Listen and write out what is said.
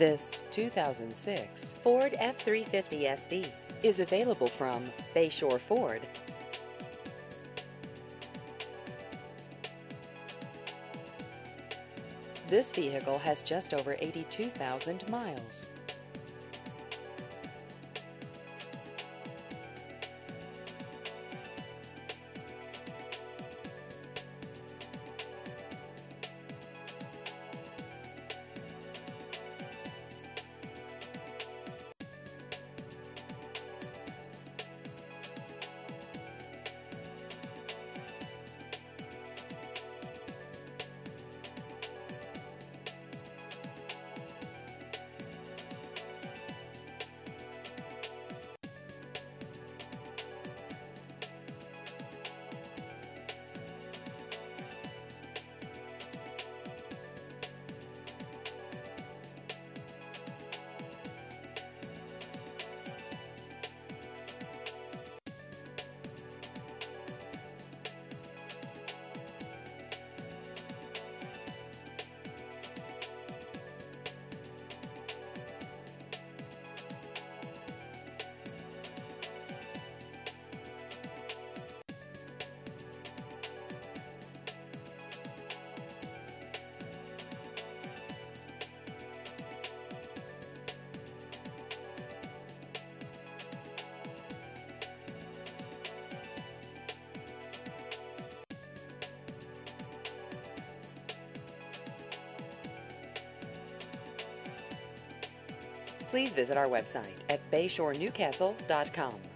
This 2006 Ford F-350 SD is available from Bayshore Ford. This vehicle has just over 82,000 miles. Please visit our website at bayshorenewcastle.com.